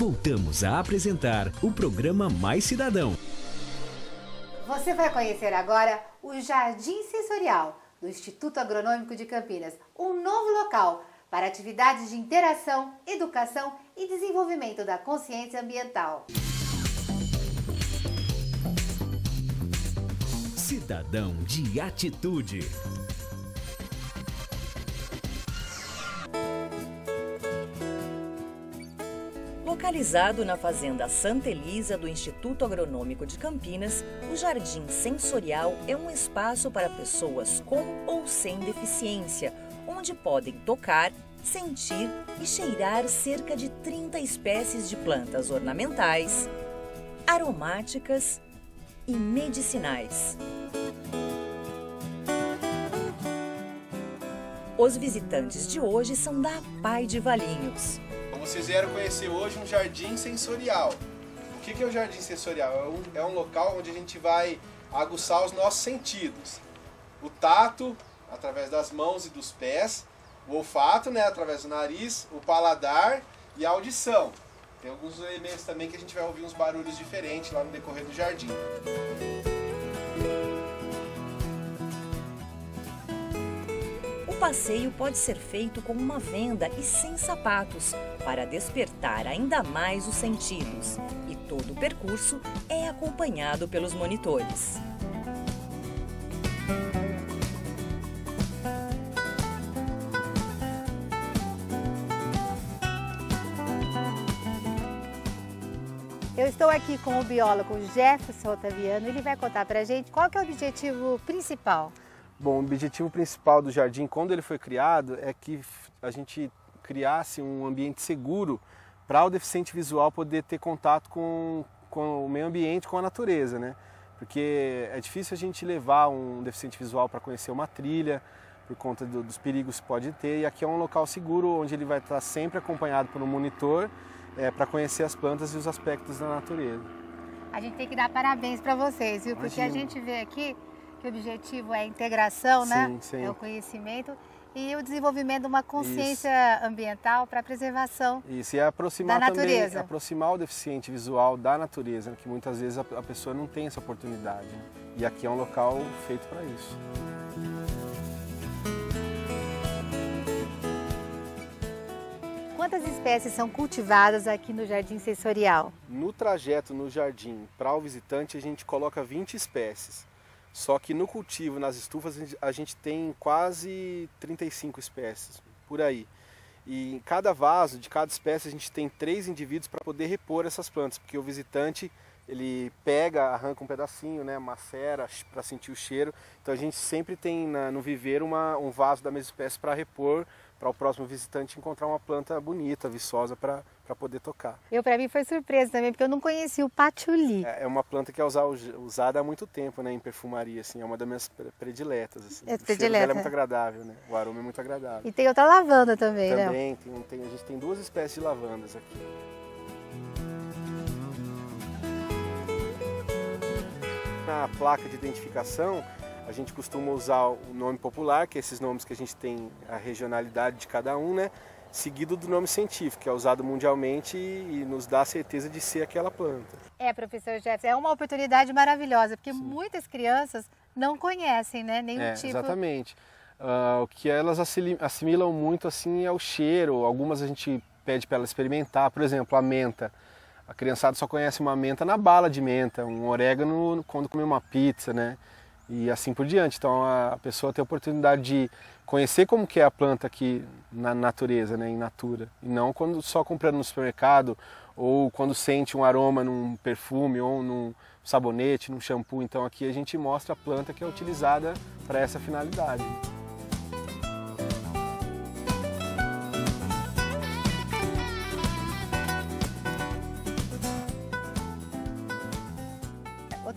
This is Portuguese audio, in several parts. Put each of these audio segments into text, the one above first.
Voltamos a apresentar o programa Mais Cidadão. Você vai conhecer agora o Jardim Sensorial do Instituto Agronômico de Campinas, um novo local para atividades de interação, educação e desenvolvimento da consciência ambiental. Cidadão de Atitude. Localizado na Fazenda Santa Elisa do Instituto Agronômico de Campinas, o Jardim Sensorial é um espaço para pessoas com ou sem deficiência, onde podem tocar, sentir e cheirar cerca de 30 espécies de plantas ornamentais, aromáticas e medicinais. Os visitantes de hoje são da Pai de Valinhos. Vocês vieram conhecer hoje um jardim sensorial. O que é o jardim sensorial? É um, é um local onde a gente vai aguçar os nossos sentidos. O tato, através das mãos e dos pés, o olfato, né, através do nariz, o paladar e a audição. Tem alguns elementos também que a gente vai ouvir uns barulhos diferentes lá no decorrer do jardim. Passeio pode ser feito com uma venda e sem sapatos, para despertar ainda mais os sentidos. E todo o percurso é acompanhado pelos monitores. Eu estou aqui com o biólogo Jefferson Otaviano. Ele vai contar para a gente qual é o objetivo principal Bom, o objetivo principal do jardim, quando ele foi criado, é que a gente criasse um ambiente seguro para o deficiente visual poder ter contato com, com o meio ambiente, com a natureza, né? Porque é difícil a gente levar um deficiente visual para conhecer uma trilha, por conta do, dos perigos que pode ter, e aqui é um local seguro onde ele vai estar sempre acompanhado por um monitor é, para conhecer as plantas e os aspectos da natureza. A gente tem que dar parabéns para vocês, viu? Porque a gente vê aqui que o objetivo é a integração, né? sim, né? Sim. É o conhecimento e o desenvolvimento de uma consciência Isso. ambiental para a preservação Isso, e aproximar da natureza. Também, aproximar o deficiente visual da natureza, que muitas vezes a, a pessoa não tem essa oportunidade. Né? E aqui é um local feito para isso. Quantas espécies são cultivadas aqui no Jardim Sensorial? No trajeto no jardim para o visitante, a gente coloca 20 espécies. Só que no cultivo, nas estufas, a gente tem quase 35 espécies, por aí. E em cada vaso, de cada espécie, a gente tem três indivíduos para poder repor essas plantas, porque o visitante ele pega, arranca um pedacinho, né, macera para sentir o cheiro. Então a gente sempre tem na, no viveiro uma, um vaso da mesma espécie para repor para o próximo visitante encontrar uma planta bonita, viçosa para poder tocar. Eu para mim foi surpresa também, porque eu não conhecia o patchouli. É, é uma planta que é usada, usada há muito tempo, né, em perfumaria, assim, é uma das minhas prediletas. Assim. É predileta. é muito agradável, né? O aroma é muito agradável. E tem outra lavanda também, também né? Também, tem, tem, a gente tem duas espécies de lavandas aqui. Na placa de identificação, a gente costuma usar o nome popular, que é esses nomes que a gente tem a regionalidade de cada um, né? Seguido do nome científico, que é usado mundialmente e nos dá a certeza de ser aquela planta. É, professor Jefferson, é uma oportunidade maravilhosa, porque Sim. muitas crianças não conhecem, né? Nenhum é, tipo. Exatamente. Uh, o que elas assimilam muito assim é o cheiro. Algumas a gente pede para ela experimentar, por exemplo, a menta. A criançada só conhece uma menta na bala de menta, um orégano quando come uma pizza, né? e assim por diante. Então a pessoa tem a oportunidade de conhecer como que é a planta aqui na natureza, né, em natura, e não quando só comprando no supermercado ou quando sente um aroma num perfume ou num sabonete, num shampoo. Então aqui a gente mostra a planta que é utilizada para essa finalidade.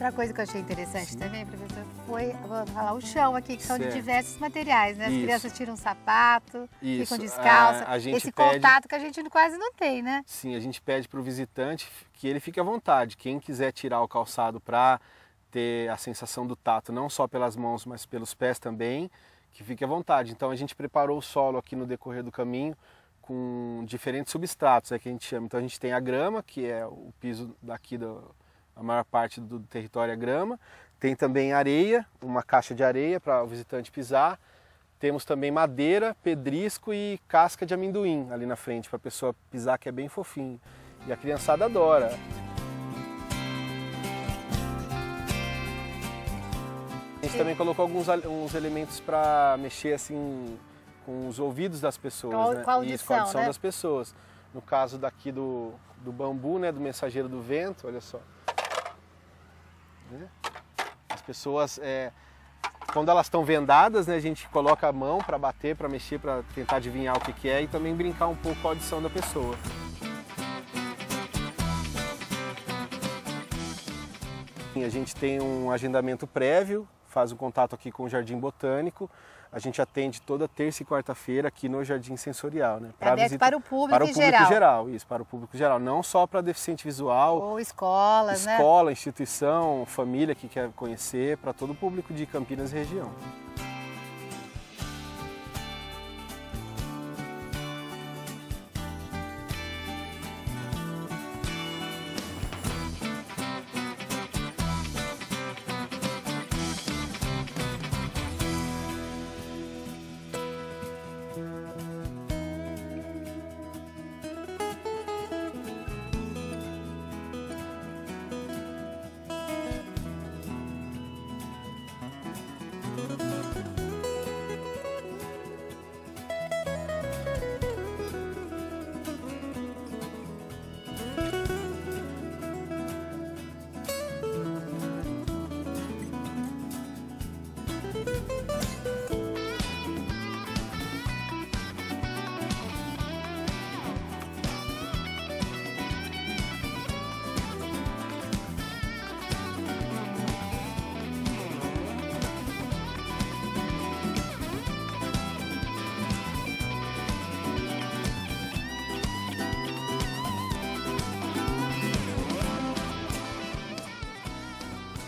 Outra coisa que eu achei interessante Sim. também, professor, foi falar, o chão aqui, que são certo. de diversos materiais, né? As Isso. crianças tiram um sapato, Isso. ficam descalças. Esse pede... contato que a gente quase não tem, né? Sim, a gente pede para o visitante que ele fique à vontade. Quem quiser tirar o calçado para ter a sensação do tato, não só pelas mãos, mas pelos pés também, que fique à vontade. Então a gente preparou o solo aqui no decorrer do caminho com diferentes substratos, é que a gente chama. Então a gente tem a grama, que é o piso daqui do, a maior parte do território é grama. Tem também areia, uma caixa de areia para o visitante pisar. Temos também madeira, pedrisco e casca de amendoim ali na frente para a pessoa pisar, que é bem fofinho. E a criançada adora. A gente também colocou alguns uns elementos para mexer assim com os ouvidos das pessoas, com, né? Com a audição, Isso, com a audição né? das pessoas. No caso daqui do, do bambu, né, do mensageiro do vento, olha só. Né? As pessoas, é, quando elas estão vendadas, né, a gente coloca a mão para bater, para mexer, para tentar adivinhar o que, que é e também brincar um pouco com a audição da pessoa. A gente tem um agendamento prévio, faz o um contato aqui com o Jardim Botânico. A gente atende toda terça e quarta-feira aqui no Jardim Sensorial, né? Pra aberto visita... para o público para o público geral. geral. Isso, para o público geral, não só para deficiente visual. Ou escolas, né? Escola, instituição, família que quer conhecer, para todo o público de Campinas e região.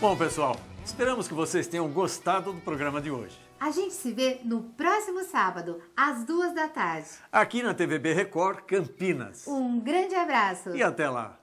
Bom, pessoal, esperamos que vocês tenham gostado do programa de hoje. A gente se vê no próximo sábado, às duas da tarde. Aqui na TVB Record Campinas. Um grande abraço. E até lá.